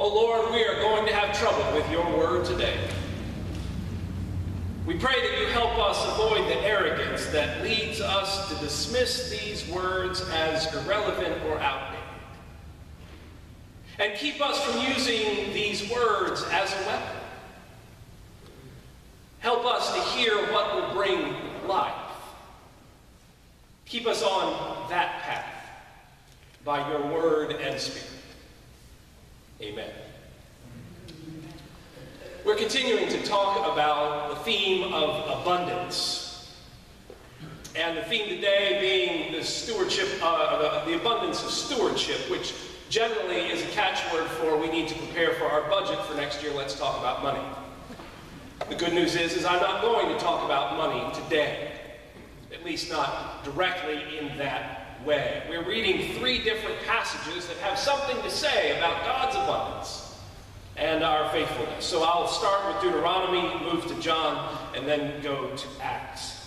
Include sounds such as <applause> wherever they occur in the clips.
Oh Lord, we are going to have trouble with your word today. We pray that you help us avoid the arrogance that leads us to dismiss these words as irrelevant or outdated. And keep us from using these words as a weapon. Help us to hear what will bring life. Keep us on that path by your word and spirit. Amen. We're continuing to talk about the theme of abundance. And the theme today being the stewardship, uh, the, the abundance of stewardship, which generally is a catchword for we need to prepare for our budget for next year. Let's talk about money. The good news is, is I'm not going to talk about money today, at least not directly in that way. We're reading three different passages that have something to say about God's abundance and our faithfulness. So I'll start with Deuteronomy, move to John, and then go to Acts.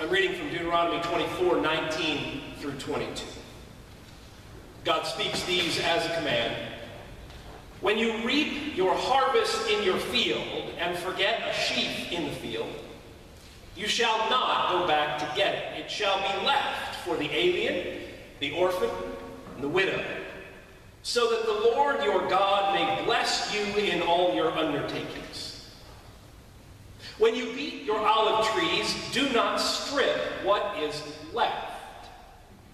I'm reading from Deuteronomy 24, 19 through 22. God speaks these as a command. When you reap your harvest in your field and forget a sheaf in the field, you shall not go back to get it. It shall be left for the alien, the orphan, and the widow, so that the Lord your God may bless you in all your undertakings. When you beat your olive trees, do not strip what is left.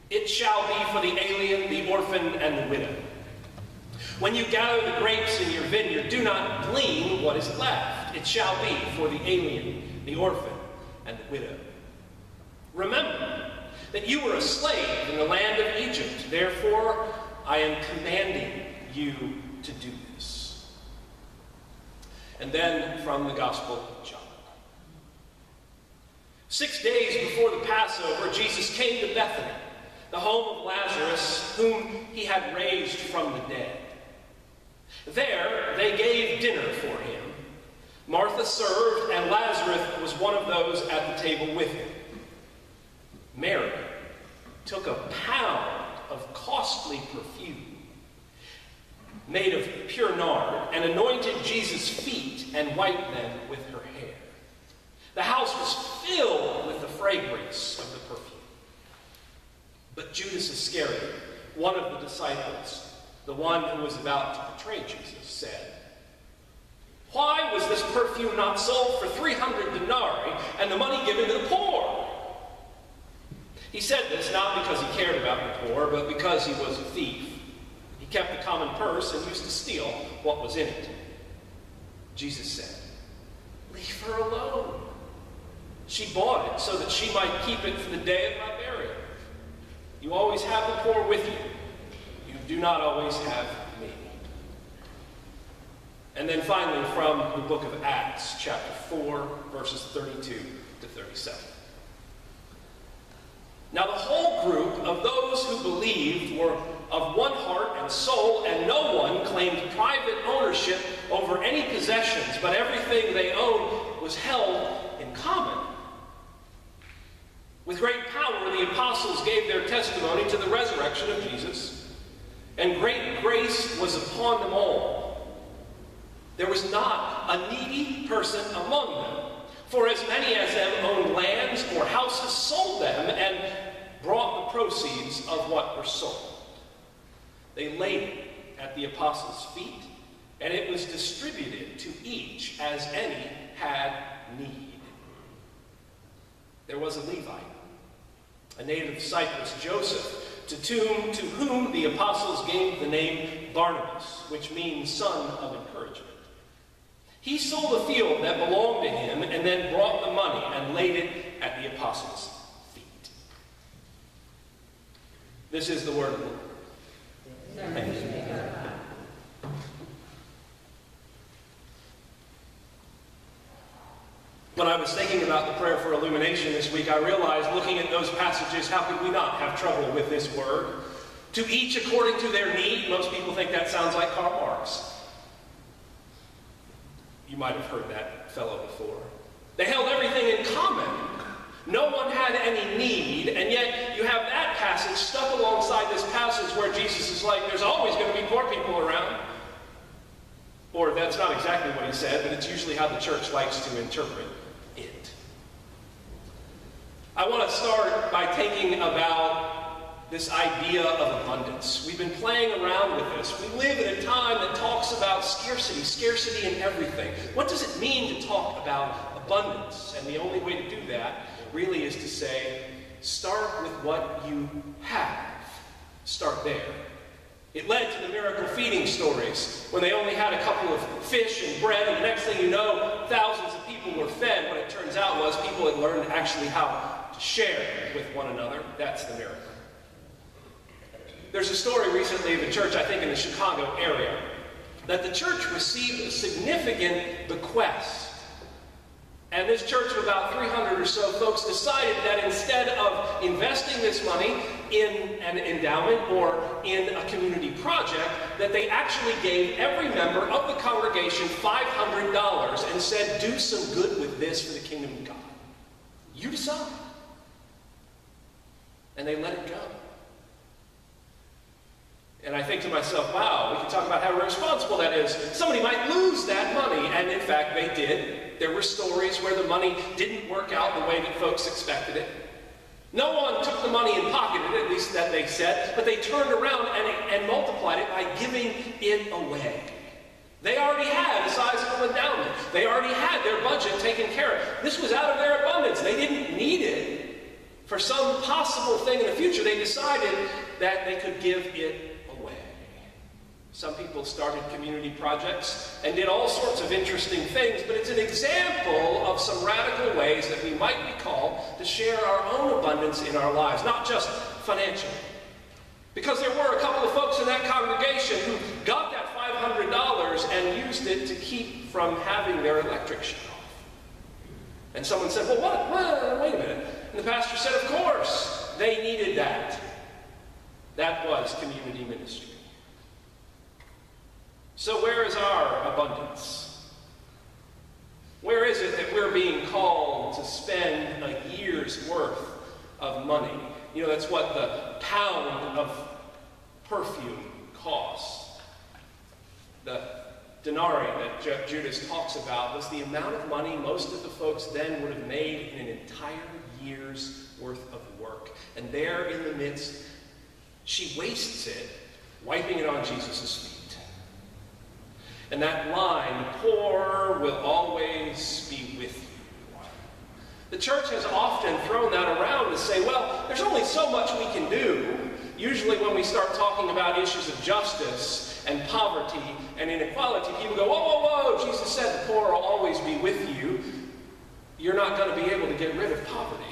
It shall be for the alien, the orphan, and the widow. When you gather the grapes in your vineyard, do not glean what is left. It shall be for the alien, the orphan, and the widow. Remember that you were a slave in the land of Egypt. Therefore, I am commanding you to do this. And then from the Gospel of John. Six days before the Passover, Jesus came to Bethany, the home of Lazarus, whom he had raised from the dead. There they gave dinner for him. Martha served, and Lazarus was one of those at the table with him. Mary took a pound of costly perfume made of pure nard and anointed Jesus' feet and wiped them with her hair. The house was filled with the fragrance of the perfume. But Judas Iscariot, one of the disciples, the one who was about to betray Jesus, said, Why was this perfume not sold for 300 denarii and the money given to the poor? He said this not because he cared about the poor, but because he was a thief. He kept the common purse and used to steal what was in it. Jesus said, Leave her alone. She bought it so that she might keep it for the day of my burial. You always have the poor with you You do not always have me. And then finally, from the book of Acts, chapter 4, verses 32 to 37. Now, the whole group of those who believed were of one heart and soul, and no one claimed private ownership over any possessions, but everything they owned was held in common. With great power, the apostles gave their testimony to the resurrection of Jesus and great grace was upon them all. There was not a needy person among them, for as many as them owned lands or houses sold them and brought the proceeds of what were sold. They laid it at the apostles' feet, and it was distributed to each as any had need. There was a Levite, a native of Cyprus, Joseph, to, whom, to whom the apostles gave the name Barnabas, which means son of encouragement. He sold a field that belonged to him and then brought the money and laid it at the apostles' feet. This is the word of the Lord. Thanks When I was thinking about the prayer for illumination this week, I realized looking at those passages, how could we not have trouble with this word? To each according to their need. Most people think that sounds like Karl Marx. You might have heard that fellow before. They held everything in common, No one had any need, and yet you have that passage stuck alongside this passage where Jesus is like, there's always going to be poor people around. Or that's not exactly what he said, but it's usually how the church likes to interpret it. I want to start by thinking about this idea of abundance. We've been playing around with this. We live in a time that talks about scarcity, scarcity in everything. What does it mean to talk about abundance? And the only way to do that really is to say, start with what you have. Start there. It led to the miracle feeding stories when they only had a couple of fish and bread, and the next thing you know, thousands of people were fed. What it turns out was people had learned actually how to share with one another. That's the miracle. There's a story recently of a church, I think in the Chicago area, that the church received a significant bequest and this church of about 300 or so folks decided that instead of investing this money in an endowment or in a community project, that they actually gave every member of the congregation $500 and said, do some good with this for the kingdom of God. You decide. And they let it go. And I think to myself, wow, we can talk about how irresponsible that is. Somebody might lose that money. And in fact, they did. There were stories where the money didn't work out the way that folks expected it. No one took the money and pocketed it, at least that they said, but they turned around and, and multiplied it by giving it away. They already had a sizable endowment. They already had their budget taken care of. This was out of their abundance. They didn't need it for some possible thing in the future. They decided that they could give it some people started community projects and did all sorts of interesting things, but it's an example of some radical ways that we might be called to share our own abundance in our lives, not just financially. Because there were a couple of folks in that congregation who got that $500 and used it to keep from having their electric shut off. And someone said, well, what? Well, wait a minute. And the pastor said, of course, they needed that. That was community ministry. So, where is our abundance? Where is it that we're being called to spend a year's worth of money? You know, that's what the pound of perfume costs. The denarii that Judas talks about was the amount of money most of the folks then would have made in an entire year's worth of work. And there in the midst, she wastes it, wiping it on Jesus' feet. And that line, the poor will always be with you. The church has often thrown that around to say, well, there's only so much we can do. Usually when we start talking about issues of justice and poverty and inequality, people go, whoa, whoa, whoa, Jesus said the poor will always be with you. You're not going to be able to get rid of poverty.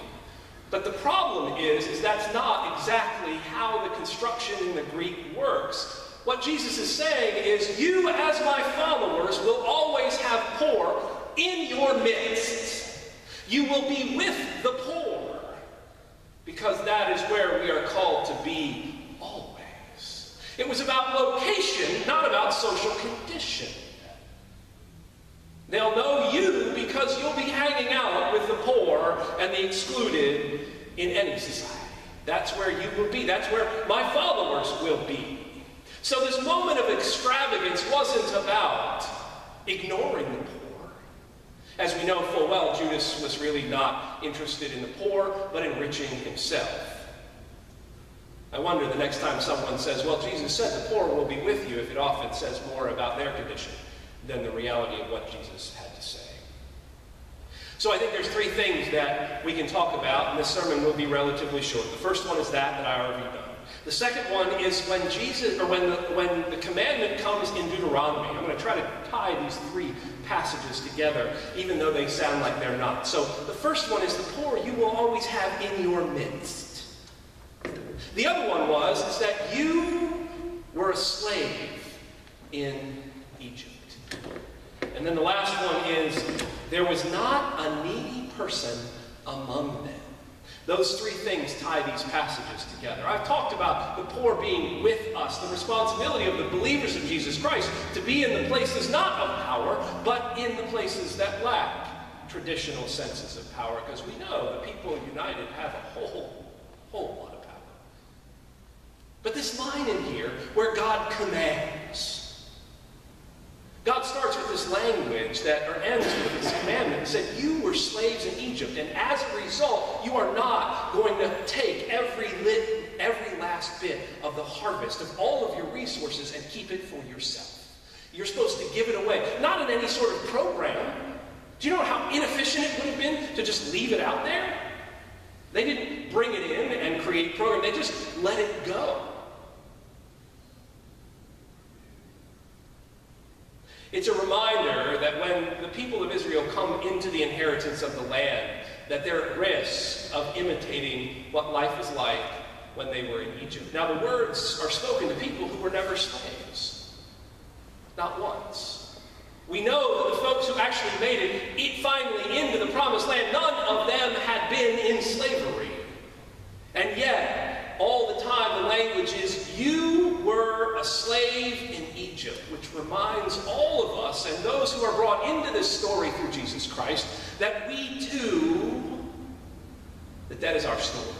But the problem is, is that's not exactly how the construction in the Greek works. What Jesus is saying is, you as my followers will always have poor in your midst. You will be with the poor because that is where we are called to be always. It was about location, not about social condition. They'll know you because you'll be hanging out with the poor and the excluded in any society. That's where you will be. That's where my followers will be. So this moment of extravagance wasn't about ignoring the poor. As we know full well, Judas was really not interested in the poor, but enriching himself. I wonder the next time someone says, well, Jesus said the poor will be with you, if it often says more about their condition than the reality of what Jesus had to say. So I think there's three things that we can talk about, and this sermon will be relatively short. The first one is that that I already done. The second one is when Jesus, or when the, when the commandment comes in Deuteronomy. I'm going to try to tie these three passages together, even though they sound like they're not. So the first one is the poor you will always have in your midst. The other one was is that you were a slave in Egypt. And then the last one is there was not a needy person among them. Those three things tie these passages together. I've talked about the poor being with us, the responsibility of the believers of Jesus Christ to be in the places not of power, but in the places that lack traditional senses of power because we know the people united have a whole, whole lot of power. But this line in here where God commands, God starts with this language that or ends with this commandment. He said, You were slaves in Egypt, and as a result, you are not going to take every lit, every last bit of the harvest of all of your resources and keep it for yourself. You're supposed to give it away, not in any sort of program. Do you know how inefficient it would have been to just leave it out there? They didn't bring it in and create a program, they just let it go. It's a reminder that when the people of Israel come into the inheritance of the land, that they're at risk of imitating what life was like when they were in Egypt. Now, the words are spoken to people who were never slaves. Not once. We know that the folks who actually made it finally into the promised land, none of them had been in slavery. And yet, all the time, the language is, You were a slave in Egypt, which reminds all of us and those who are brought into this story through Jesus Christ that we too, that that is our story.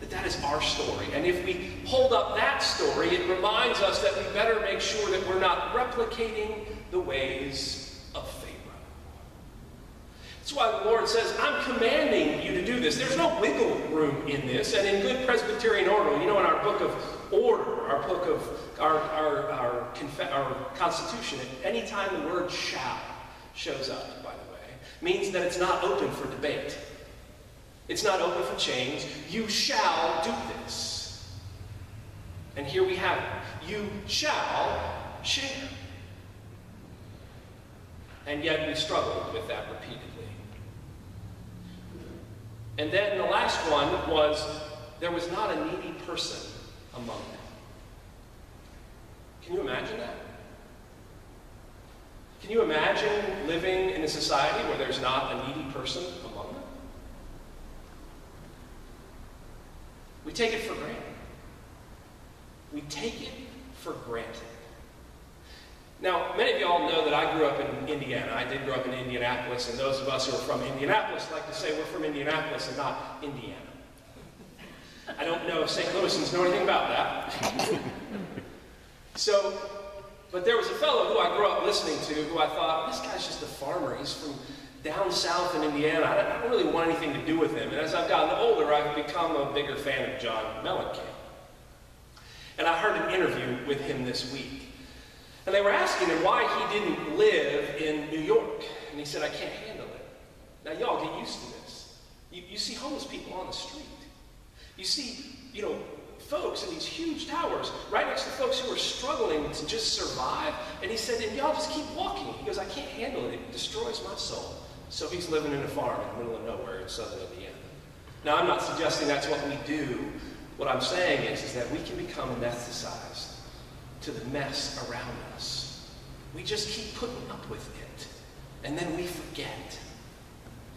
That that is our story. And if we hold up that story, it reminds us that we better make sure that we're not replicating the ways. That's why the Lord says, I'm commanding you to do this. There's no wiggle room in this. And in good Presbyterian order, you know, in our book of order, our book of our, our, our, our Constitution, any time the word shall shows up, by the way, means that it's not open for debate. It's not open for change. You shall do this. And here we have it. You shall share. And yet we struggled with that repeatedly. And then the last one was there was not a needy person among them. Can you imagine that? Can you imagine living in a society where there's not a needy person among them? We take it for granted. We take it for granted. Now, many of you all know that I grew up in Indiana. I did grow up in Indianapolis, and those of us who are from Indianapolis like to say we're from Indianapolis and not Indiana. I don't know if St. Louisans know anything about that. <laughs> so, but there was a fellow who I grew up listening to who I thought, this guy's just a farmer. He's from down south in Indiana. I don't, I don't really want anything to do with him. And as I've gotten older, I've become a bigger fan of John Mellencamp. And I heard an interview with him this week. And they were asking him why he didn't live in New York. And he said, I can't handle it. Now, y'all get used to this. You, you see homeless people on the street. You see, you know, folks in these huge towers right next to folks who are struggling to just survive. And he said, and y'all just keep walking. He goes, I can't handle it. It destroys my soul. So he's living in a farm in the middle of nowhere in southern Indiana. Now, I'm not suggesting that's what we do. What I'm saying is, is that we can become anesthetized to the mess around us. We just keep putting up with it. And then we forget.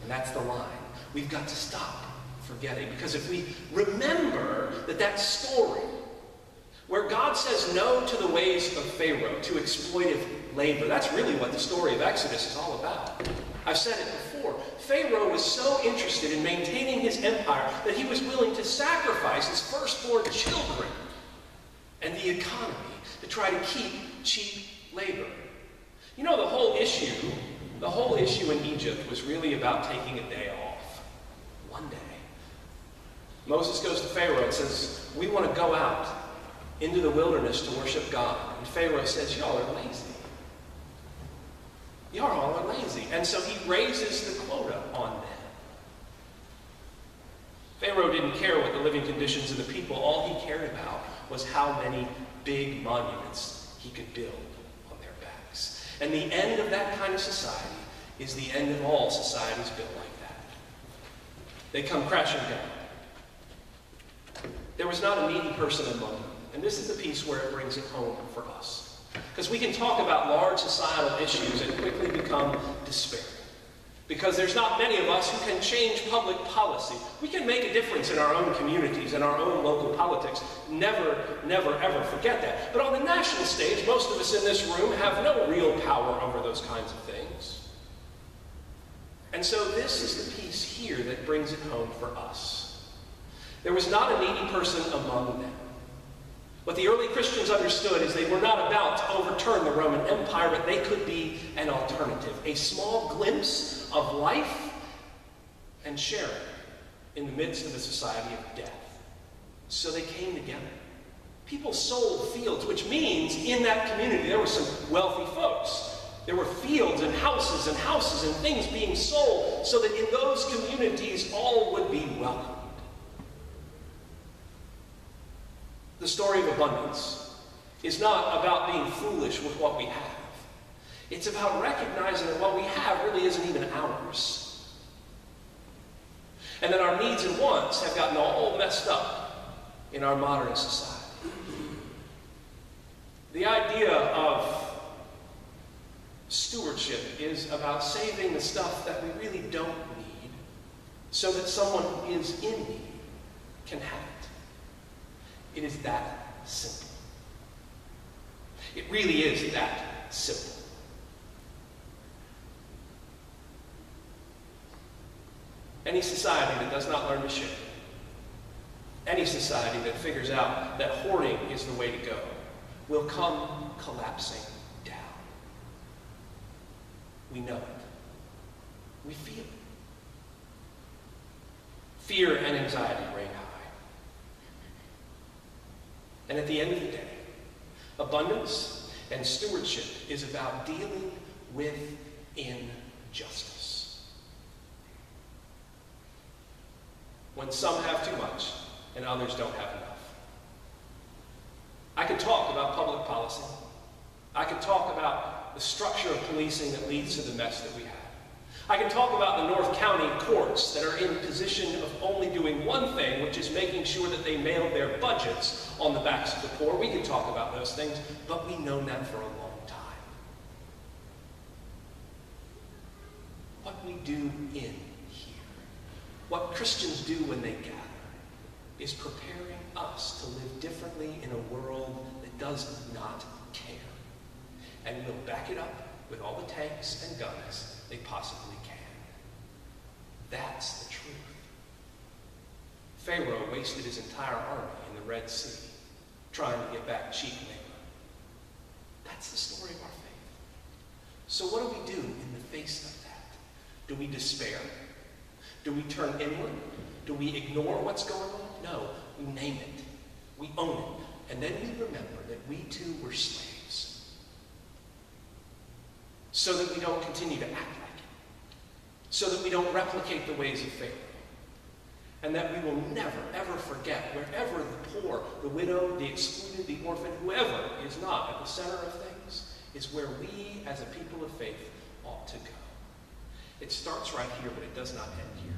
And that's the line. We've got to stop forgetting. Because if we remember that that story, where God says no to the ways of Pharaoh, to exploitive labor, that's really what the story of Exodus is all about. I've said it before. Pharaoh was so interested in maintaining his empire that he was willing to sacrifice his firstborn children and the economy to try to keep cheap labor. You know, the whole issue, the whole issue in Egypt was really about taking a day off. One day. Moses goes to Pharaoh and says, We want to go out into the wilderness to worship God. And Pharaoh says, Y'all are lazy. Y'all all are lazy. And so he raises the quota on them. Pharaoh didn't care what the living conditions of the people. All he cared about was how many big monuments he could build on their backs. And the end of that kind of society is the end of all societies built like that. They come crashing down. There was not a needy person among them. And this is the piece where it brings it home for us. Because we can talk about large societal issues and quickly become despairing. Because there's not many of us who can change public policy. We can make a difference in our own communities and our own local politics. Never, never, ever forget that. But on the national stage, most of us in this room have no real power over those kinds of things. And so this is the piece here that brings it home for us. There was not a needy person among them. What the early Christians understood is they were not about to overturn the Roman Empire, but they could be an alternative, a small glimpse of life and sharing in the midst of a society of death. So they came together. People sold fields, which means in that community there were some wealthy folks. There were fields and houses and houses and things being sold so that in those communities all would be welcomed. The story of abundance is not about being foolish with what we have. It's about recognizing that what we have really isn't even ours. And that our needs and wants have gotten all messed up in our modern society. The idea of stewardship is about saving the stuff that we really don't need so that someone who is in need can have it. It is that simple. It really is that simple. Any society that does not learn to share, any society that figures out that hoarding is the way to go, will come collapsing down. We know it. We feel it. Fear and anxiety reign high. And at the end of the day, abundance and stewardship is about dealing with injustice. When some have too much and others don't have enough. I could talk about public policy. I could talk about the structure of policing that leads to the mess that we have. I can talk about the North County courts that are in position of only doing one thing, which is making sure that they mail their budgets on the backs of the poor. We can talk about those things, but we've known that for a long time. What we do in here, what Christians do when they gather, is preparing us to live differently in a world that does not care. And we'll back it up with all the tanks and guns they possibly can. That's the truth. Pharaoh wasted his entire army in the Red Sea trying to get back cheap labor. That's the story of our faith. So what do we do in the face of that? Do we despair? Do we turn inward? Do we ignore what's going on? No, we name it. We own it. And then we remember that we too were slaves. So that we don't continue to act like it. So that we don't replicate the ways of Pharaoh. And that we will never, ever forget wherever the poor, the widow, the excluded, the orphan, whoever is not at the center of things, is where we as a people of faith ought to go. It starts right here, but it does not end here.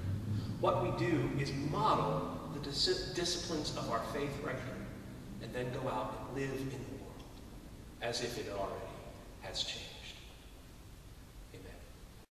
What we do is model the dis disciplines of our faith right here, and then go out and live in the world as if it already has changed.